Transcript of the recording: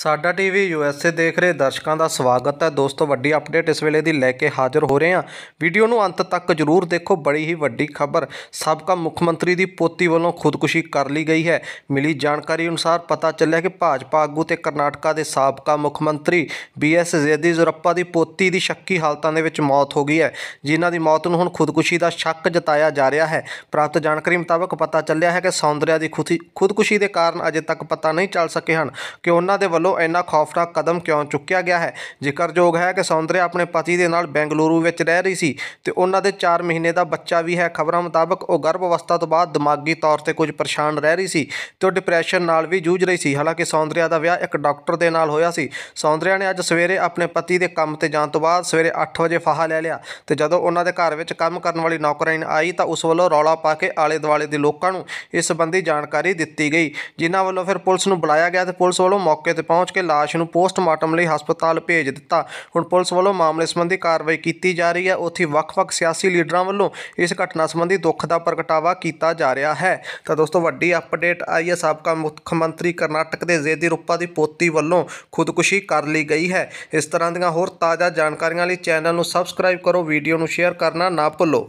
ਸਾਡਾ TV USA ਦੇਖ ਰਹੇ ਦਰਸ਼ਕਾਂ ਦਾ ਸਵਾਗਤ ਹੈ। ਦੋਸਤੋ, ਵੱਡੀ ਅਪਡੇਟ ਇਸ ਵੇਲੇ ਦੀ ਲੈ ਕੇ ਹਾਜ਼ਰ ਹੋ ਰਹੇ ਹਾਂ। ਵੀਡੀਓ ਨੂੰ ਅੰਤ ਤੱਕ ਜਰੂਰ ਦੇਖੋ। ਬੜੀ ਹੀ ਵੱਡੀ ਖਬਰ। ਸਾਬਕਾ ਮੁੱਖ ਮੰਤਰੀ ਦੀ ਪੋਤੀ ਵੱਲੋਂ ਖੁਦਕੁਸ਼ੀ ਕਰ ਲਈ ਗਈ ਹੈ। ਮਿਲੀ ਜਾਣਕਾਰੀ ਅਨੁਸਾਰ ਪਤਾ ਚੱਲਿਆ ਕਿ ਭਾਜਪਾ ਆਗੂ ਤੇ ਕਰਨਾਟਕਾ ਦੇ ਸਾਬਕਾ ਮੁੱਖ ਮੰਤਰੀ ਬੀਐਸ ਜ਼ੇਦੀਜ਼ੁਰੱਪਾ ਦੀ ਪੋਤੀ ਦੀ ਸ਼ੱਕੀ ਹਾਲਤਾਂ ਦੇ ਵਿੱਚ ਮੌਤ ਹੋ ਗਈ ਹੈ। ਜਿਨ੍ਹਾਂ ਦੀ ਮੌਤ ਨੂੰ ਹੁਣ ਖੁਦਕੁਸ਼ੀ ਦਾ ਸ਼ੱਕ ਜਤਾਇਆ ਜਾ ਰਿਹਾ ਹੈ। ਪ੍ਰਾਪਤ ਜਾਣਕਾਰੀ ਮੁਤਾਬਕ ਪਤਾ ਚੱਲਿਆ ਹੈ ਕਿ ਸੌਂਦਰਿਆ ਦੀ ਖੁਦੀ- ਖੁਦਕੁਸ਼ੀ ਦੇ ਕਾਰਨ ਅਜੇ ਤੱਕ ਪਤਾ ਨਹੀਂ ਚੱਲ ਸਕੇ ਹਨ ਕਿ ਉਹਨਾਂ ਦੇ ਵੱਲੋਂ ਇੰਨਾ ਖੌਫਨਾਕ ਕਦਮ ਕਿਉਂ ਚੁੱਕਿਆ ਗਿਆ ਹੈ? ਜ਼ਿਕਰਯੋਗ ਹੈ ਕਿ ਸੌਂਦਰਿਆ ਆਪਣੇ ਪਤੀ ਦੇ ਨਾਲ ਬੈਂਗਲੁਰੂ ਵਿੱਚ ਰਹਿ ਰਹੀ ਸੀ ਤੇ ਉਹਨਾਂ ਦੇ 4 ਮਹੀਨੇ ਦਾ ਬੱਚਾ ਵੀ ਹੈ। ਖਬਰਾਂ ਮੁਤਾਬਕ ਉਹ ਗਰਭ ਅਵਸਥਾ ਤੋਂ ਬਾਅਦ ਦਿਮਾਗੀ ਤੌਰ ਤੇ ਕੁਝ ਪਰੇਸ਼ਾਨ ਰਹਿ ਰਹੀ ਸੀ ਤੇ ਉਹ ਡਿਪਰੈਸ਼ਨ ਨਾਲ ਵੀ ਜੂਝ ਰਹੀ ਸੀ। ਹਾਲਾਂਕਿ ਸੌਂਦਰਿਆ ਦਾ ਵਿਆਹ ਇੱਕ ਡਾਕਟਰ ਦੇ ਨਾਲ ਹੋਇਆ ਸੀ। ਸੌਂਦਰਿਆ ਨੇ ਅੱਜ ਸਵੇਰੇ ਆਪਣੇ ਪਤੀ ਦੇ ਕੰਮ ਤੇ ਜਾਣ ਤੋਂ ਬਾਅਦ ਸਵੇਰੇ 8 ਵਜੇ ਫਾਹਾ ਲੈ ਲਿਆ ਤੇ ਜਦੋਂ ਉਹਨਾਂ ਦੇ ਘਰ ਵਿੱਚ ਕੰਮ ਕਰਨ ਵਾਲੀ ਨੌਕਰਾਨੀ ਆਈ ਤਾਂ ਉਸ ਵੱਲੋਂ ਰੌਲਾ ਪਾ ਕੇ ਆਲੇ ਦੁਆਲੇ ਦੇ ਲੋਕਾਂ ਨੂੰ ਇਸ ਸੰਬੰਧੀ ਜਾਣਕਾਰੀ ਦਿੱਤੀ ਗਈ, ਜਿਨ੍ਹਾਂ ਵੱਲੋਂ ਫਿਰ ਪੁਲਿਸ ਨੂੰ ਬੁਲਾਇਆ ਗਿਆ ਤੇ ਪੁਲਿਸ ਵੱਲੋਂ ਮੌਕੇ ਤੇ ਪਹੁੰਚ ਕੇ ਲਾਸ਼ ਨੂੰ ਪੋਸਟਮਾਰਟਮ ਲਈ ਹਸਪਤਾਲ ਭੇਜ ਦਿੱਤਾ। ਹੁਣ ਪੁਲਿਸ ਵੱਲੋਂ ਮਾਮਲੇ ਸੰਬੰਧੀ ਕਾਰਵਾਈ ਕੀਤੀ ਜਾ ਰਹੀ ਹੈ। ਉੱਥੇ ਵੱਖ-ਵੱਖ ਸਿਆਸੀ ਲੀਡਰਾਂ ਵੱਲੋਂ ਇਸ ਘਟਨਾ ਸੰਬੰਧੀ ਦੁੱਖ ਦਾ ਪ੍ਰਗਟਾਵਾ ਕੀਤਾ ਜਾ ਰਿਹਾ ਹੈ। ਤਾਂ ਦੋਸਤੋ, ਵੱਡੀ ਅਪਡੇਟ ਆਈ ਹੈ। ਸਾਬਕਾ ਮੁੱਖ ਮੰਤਰੀ ਕਰਨਾਟਕ ਦੇ ਜ਼ੇਦੀਰੁੱਪਾ ਦੀ ਪੋਤੀ ਵੱਲੋਂ ਖੁਦਕੁਸ਼ੀ ਕਰ ਲਈ ਗਈ ਹੈ। ਇਸ ਤਰ੍ਹਾਂ ਦੀਆਂ ਹੋਰ ਤਾਜ਼ਾ ਜਾਣਕਾਰੀਆਂ ਲਈ ਚੈਨਲ ਨੂੰ ਸਬਸਕ੍ਰਾਈਬ ਕਰੋ, ਵੀਡੀਓ ਨੂੰ ਸ਼ੇਅਰ ਕਰਨਾ ਨਾ ਭੁੱਲੋ।